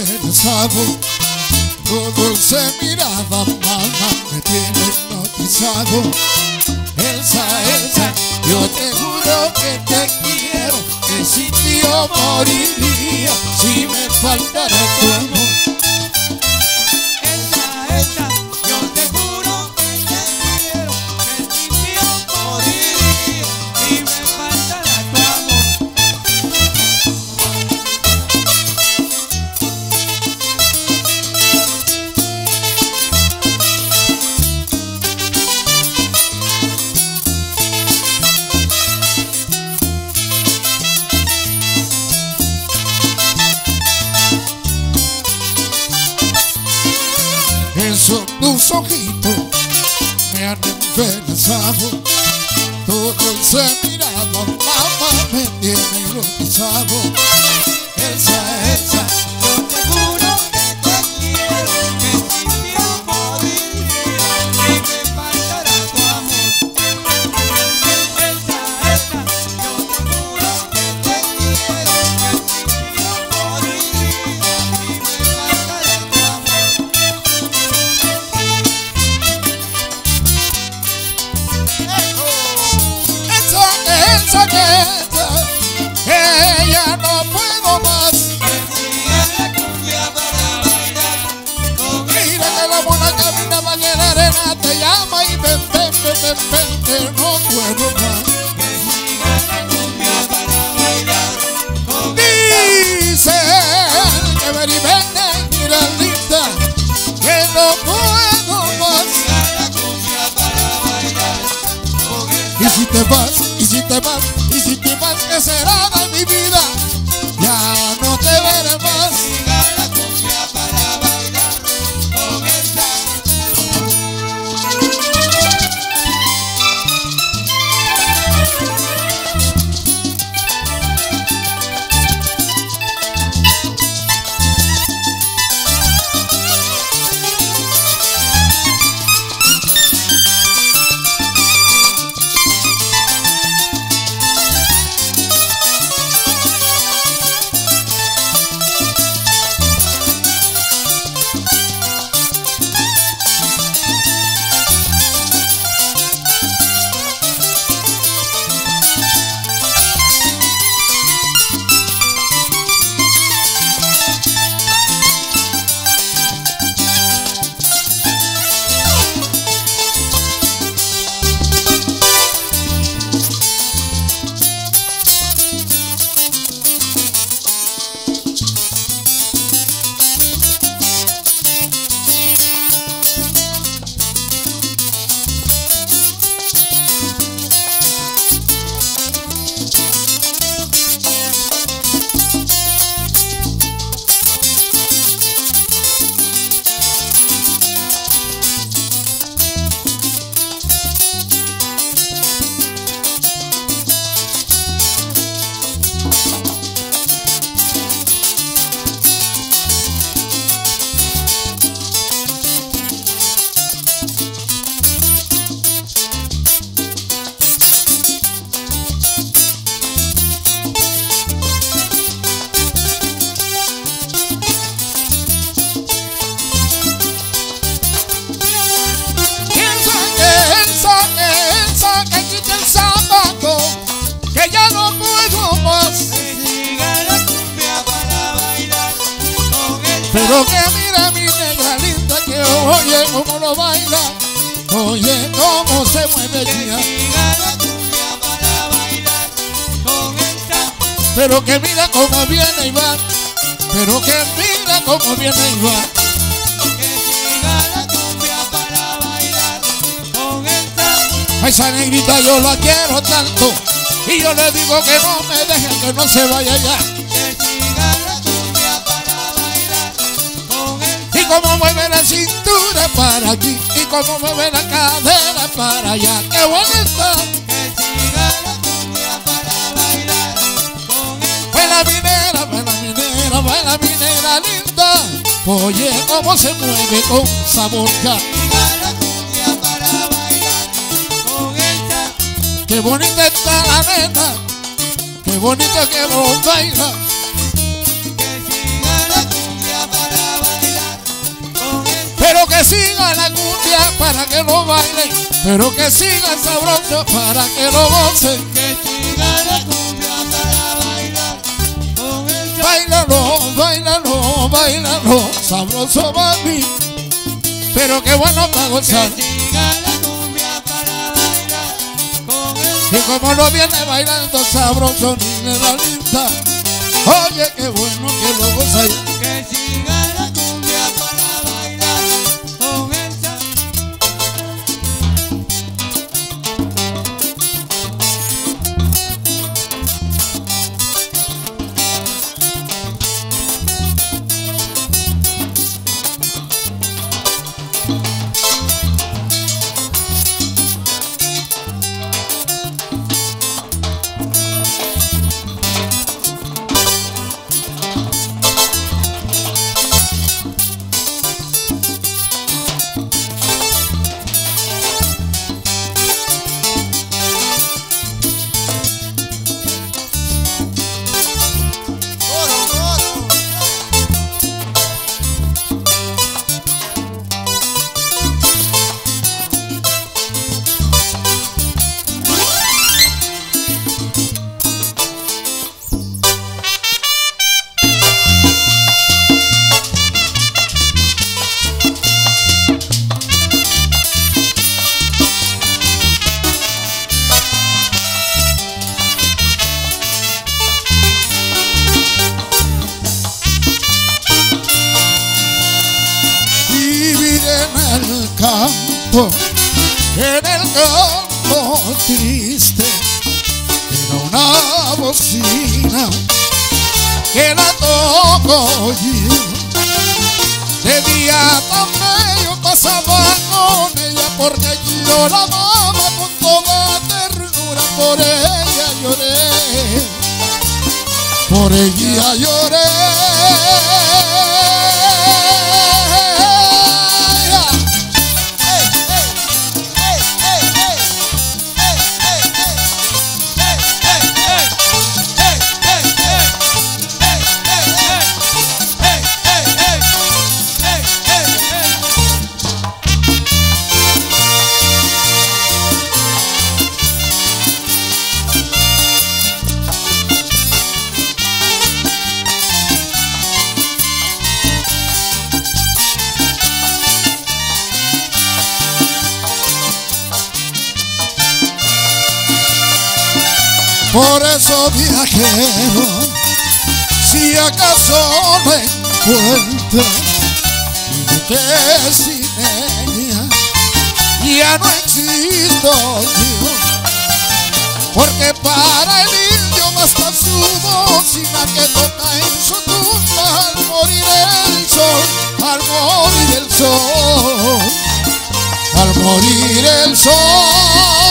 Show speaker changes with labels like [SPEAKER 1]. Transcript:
[SPEAKER 1] embelesado. Tu dulce mirada, mamá, me tiene hipnotizado. Elsa, Elsa, yo te juro que te quiero, que sin ti yo moriría si me faltara tu amor.
[SPEAKER 2] Me
[SPEAKER 1] han embelesado. Tu dulce mirada, mamá, me tiene hipnotizado. Elsa, Elsa,
[SPEAKER 2] Yo
[SPEAKER 1] no puedo más. Dicen que ven y ven, mira linda, que no puedo más. Y si te vas, y si te vas, y si te vas, ¿qué será de mi vida? Pero que mira mi negra linda, que oye cómo lo baila, oye cómo se mueve
[SPEAKER 2] que
[SPEAKER 1] ella.
[SPEAKER 2] siga la cumbia para bailar con esta
[SPEAKER 1] Pero que mira cómo viene y va, pero que mira cómo viene y va.
[SPEAKER 2] que siga la cumbia para bailar con esta
[SPEAKER 1] A esa negrita yo la quiero tanto, y yo le digo que no me deje, que no se vaya ya. Como mueve la cintura para aquí, y como mueve la cadera para allá. ¡Qué bonita!
[SPEAKER 2] que siga la cumbia para bailar con esta
[SPEAKER 1] Baila minera, baila minera, baila minera linda. Oye cómo se mueve con sabor ya. Qué bonita está la nena, qué bonito que vos bailas. Pero que siga la cumbia para que lo bailen. Pero que siga el sabroso para que lo gocen.
[SPEAKER 2] que siga la cumbia para bailar con el
[SPEAKER 1] Bailalo, bailalo, bailalo, sabroso mami. Pero qué bueno para
[SPEAKER 2] que
[SPEAKER 1] gozar.
[SPEAKER 2] siga la cumbia para bailar con el
[SPEAKER 1] Y como no viene bailando sabroso ni la lista. Oye, qué bueno que lo goza.
[SPEAKER 2] que siga la
[SPEAKER 1] triste, era una bocina que la toco yo. De día tan bello pasaba con ella porque yo la amaba con toda ternura, por ella lloré, por ella lloré. Por eso viajero, si acaso me no te sin ella, ya no existo yo. Porque para el indio basta su bocina que toca en su tumba al morir el sol, al morir el sol, al morir el sol.